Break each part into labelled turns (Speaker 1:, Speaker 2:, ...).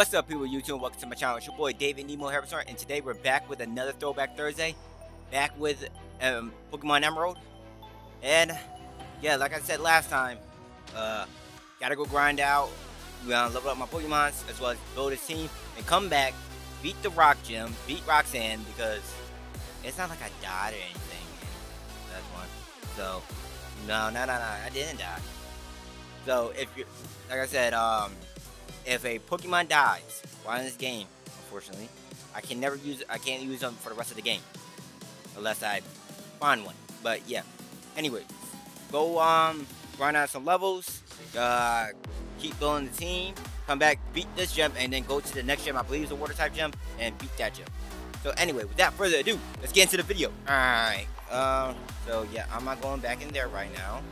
Speaker 1: What's up, people YouTube? Welcome to my channel. It's your boy David Nemo Harrison, and today we're back with another Throwback Thursday. Back with um, Pokemon Emerald. And yeah, like I said last time, uh, gotta go grind out, uh, level up my Pokemons, as well as build a team, and come back, beat the Rock Gym, beat Roxanne, because it's not like I died or anything. That's one. So, no, no, no, no, I didn't die. So, if you, like I said, um, if a Pokemon dies while in this game, unfortunately, I can never use I can't use them for the rest of the game unless I find one. But yeah. Anyway, go um grind out some levels, uh, keep building the team, come back, beat this gym, and then go to the next gym. I believe it's a water type gym, and beat that gym. So anyway, without further ado, let's get into the video. All right. Um. So yeah, I'm not going back in there right now.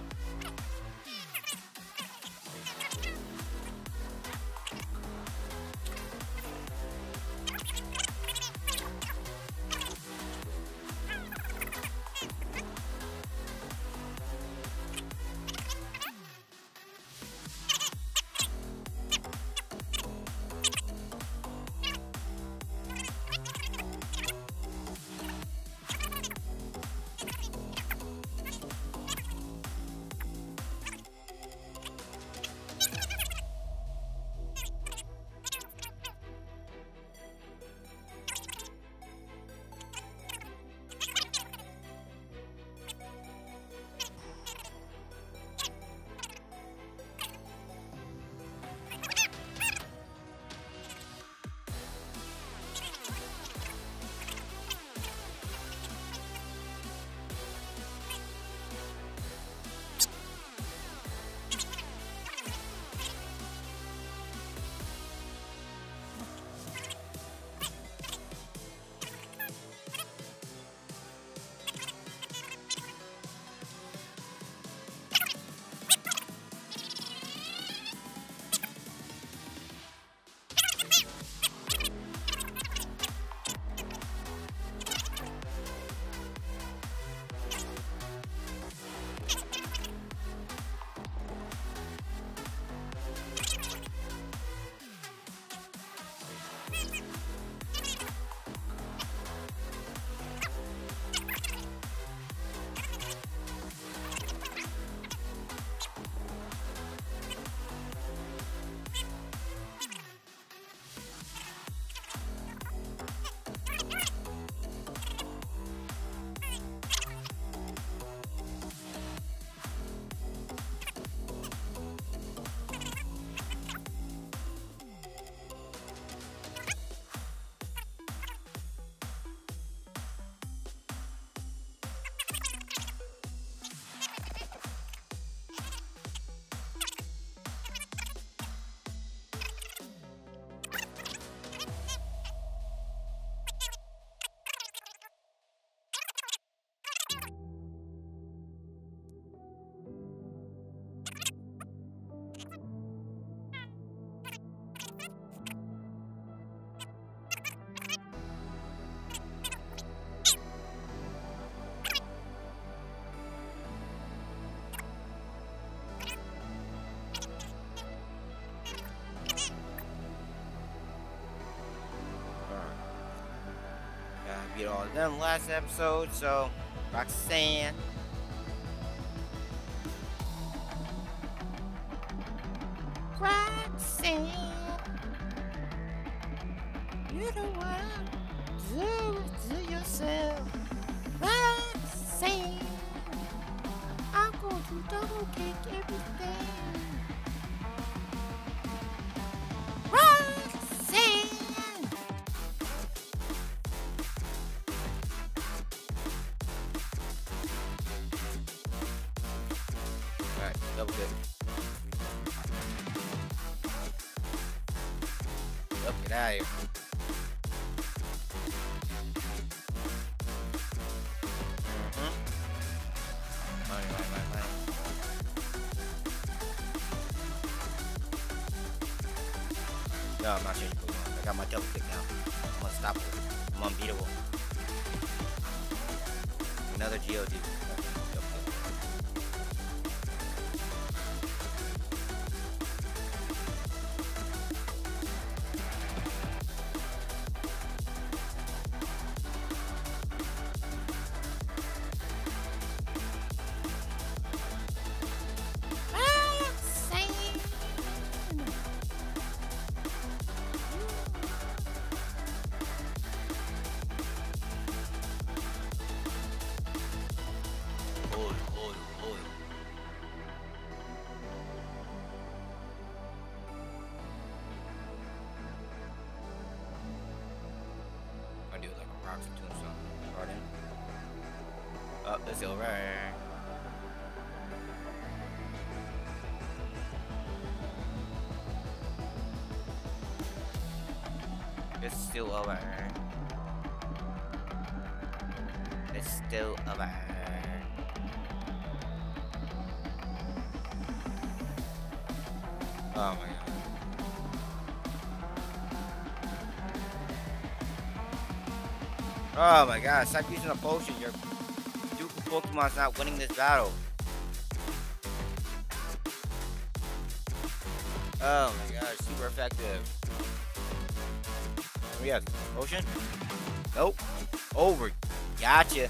Speaker 1: All them last episode, so. Roxanne. Out. Mhm. Money, money. No, I'm not changing Pokemon. I got my double kick now. I'm unstoppable. I'm unbeatable. Another Geodude. Oh, it's still tombstone. Oh, right. It's still over. It's still over. Oh my god. Oh my god, stop using a potion. Your Duke Pokemon's not winning this battle. Oh my god, super effective. We have potion? Nope. Over. Gotcha.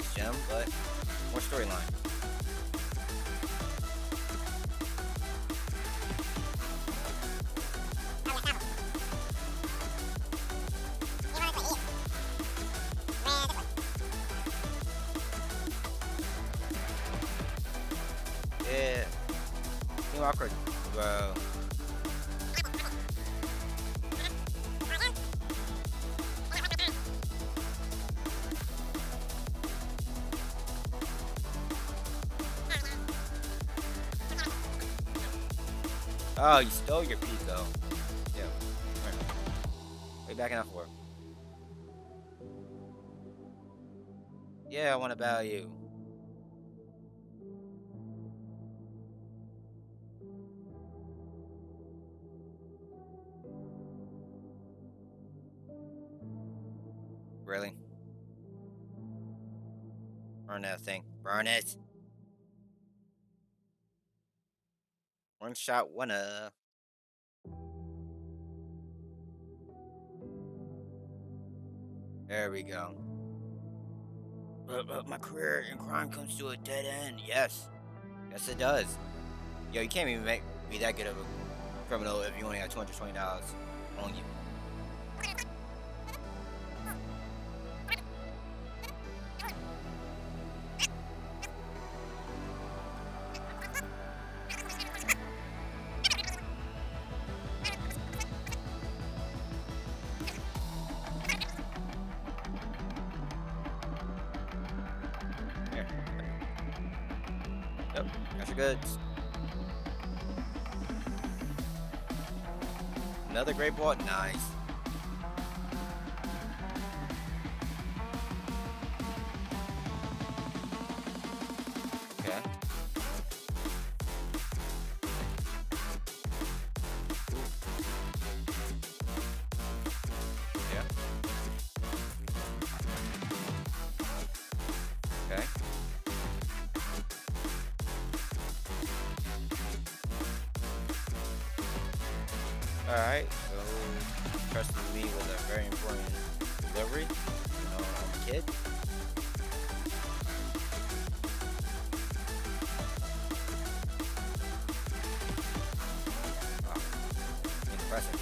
Speaker 1: Next gem, but more storyline. Yeah. New awkward. Oh, you stole your Peeko. Yeah. Way back enough for. Yeah, I want to battle you. Really? Burn that thing. Burn it. One shot winner. There we go. But, but my career in crime comes to a dead end. Yes. Yes, it does. Yo, you can't even make me that good of a criminal if you only got $220 on you. Ball. Nice. Okay. Yeah. Okay. So trusting me with a very important delivery. You know, I'm a kid. Wow. Impressive.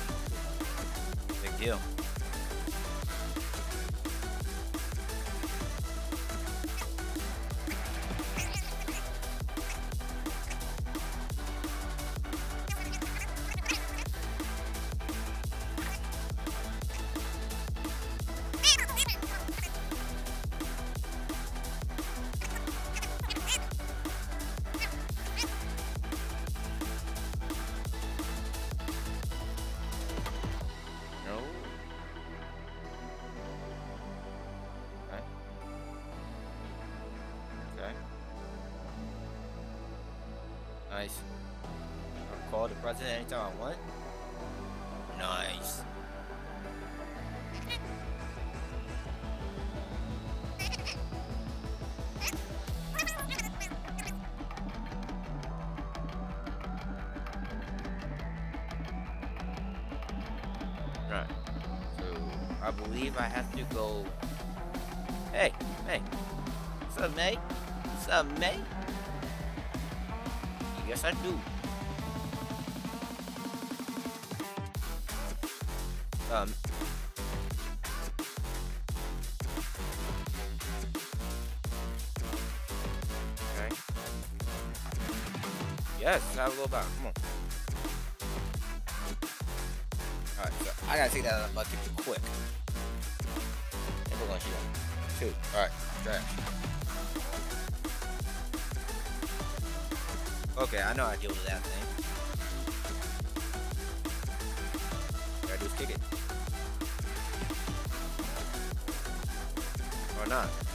Speaker 1: Big deal. Nice. I'll call the president anytime I want. Nice. Right. So I believe I have to go. Hey, hey. What's up, mate? What's up, mate? Yes, I do. Um. Okay. Yes, have a little battle. Come on. Alright, so I gotta take that out of the bucket quick. And we're gonna shoot. Two. Alright, trash. Okay, I know to deal with that thing. Gotta do is kick it. Or not.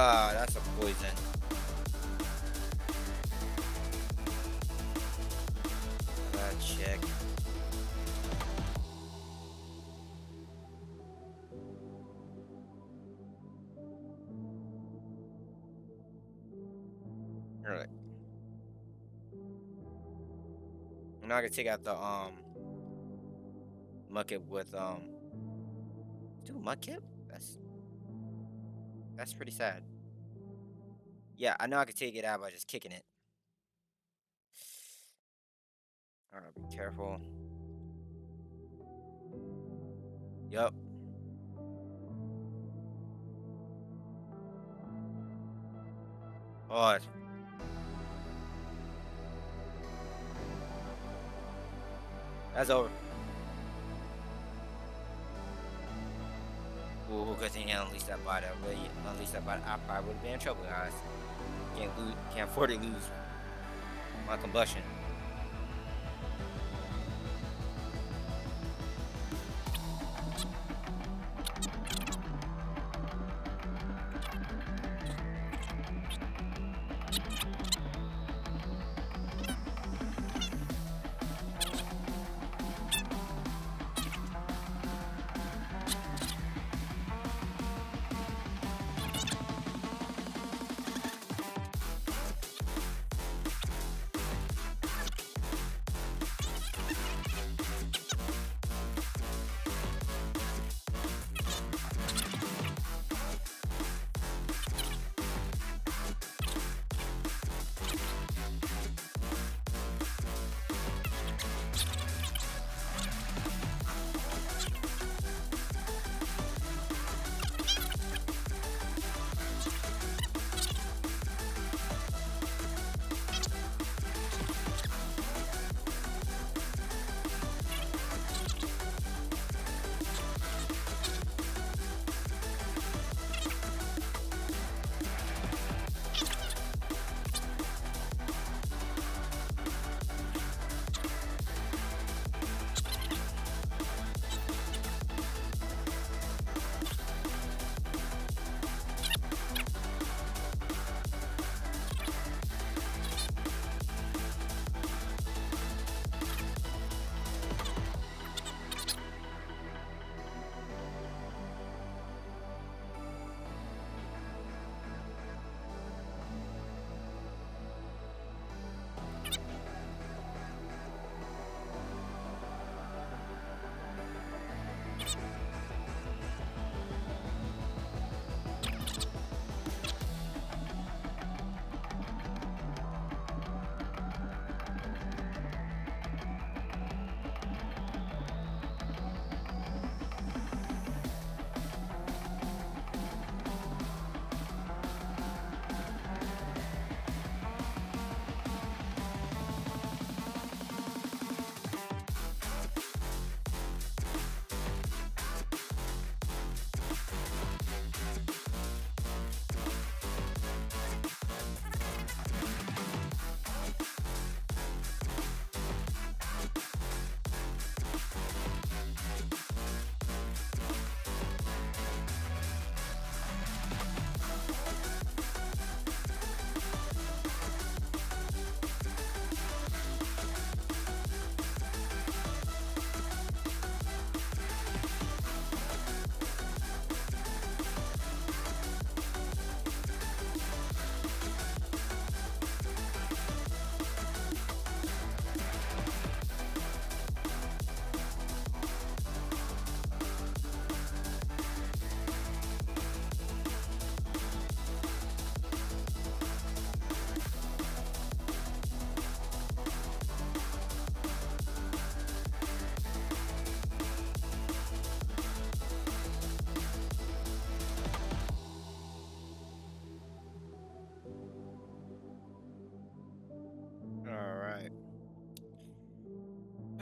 Speaker 1: Ah, that's a poison. Check. Alright. Now I can take out the um Mudkip with um Dude, Mudkip? That's that's pretty sad. Yeah, I know I could take it out by just kicking it. Alright, be careful. Yup. Oh, it's- that's over. Ooh, good thing I unleashed that bot. I really unleashed that bot. I probably would have been in trouble, guys. Can't lose, can't afford to lose my combustion.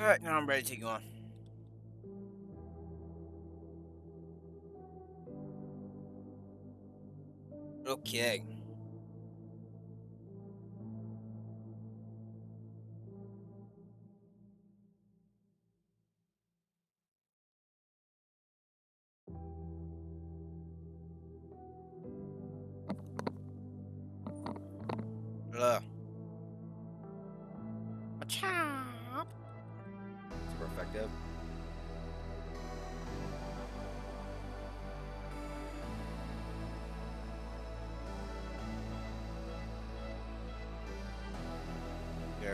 Speaker 1: Alright, now I'm ready to you on. Okay.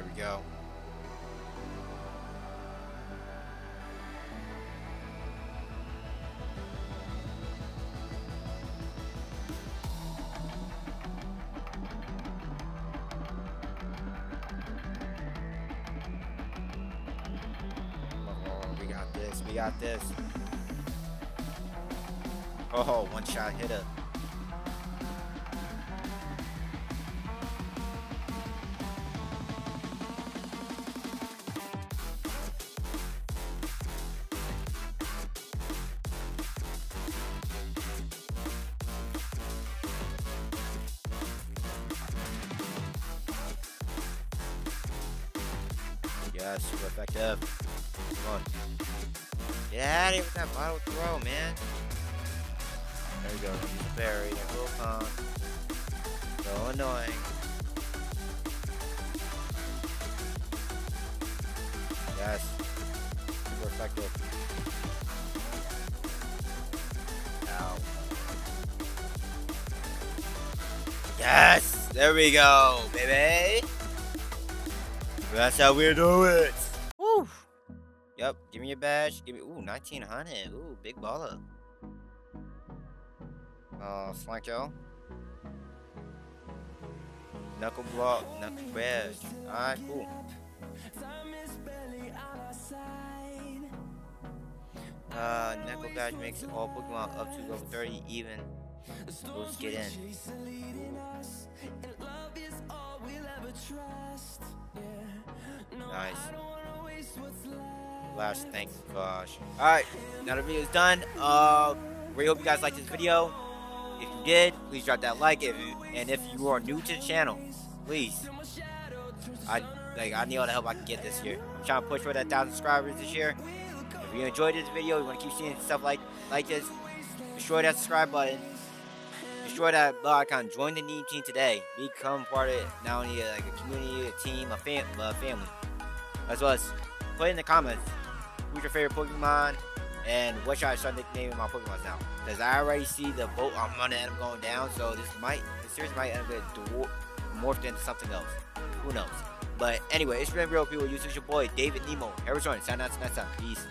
Speaker 1: There we go. We got this. We got this. Oh, one shot hitter. Yes, super effective. Come on. Get out of here with that bottle throw, man. There we go. The berry. That will come. So annoying. Yes. Super effective. Ow. Yes! There we go, baby! That's how we do it. Woo. Yep. Give me your badge. Give me. Ooh, 1900. Ooh, big baller. Uh, Flanko. Knuckle block. Knuckle badge. Alright, cool. Uh, Knuckle badge makes all Pokemon up to level 30 even. Let's get in. Nice. Last thank gosh. Alright, now the video is done. Uh really hope you guys liked this video. If you did, please drop that like. If and if you are new to the channel, please. I like I need all the help I can get this year. I'm trying to push for that thousand subscribers this year. If you enjoyed this video, you want to keep seeing stuff like like this, destroy that subscribe button. Destroy that bell icon. Join the NEMETEAM today. Become part of it. Not only like a community, a team, a, fam a family. As well as put in the comments who's your favorite Pokemon and what should I start nicknaming my Pokemon now. Because I already see the boat I'm gonna end up going down. So this might, this series might end up getting morphed into something else. Who knows? But anyway, it's been real people. You your boy David Nemo. Harrison out to next time. Peace.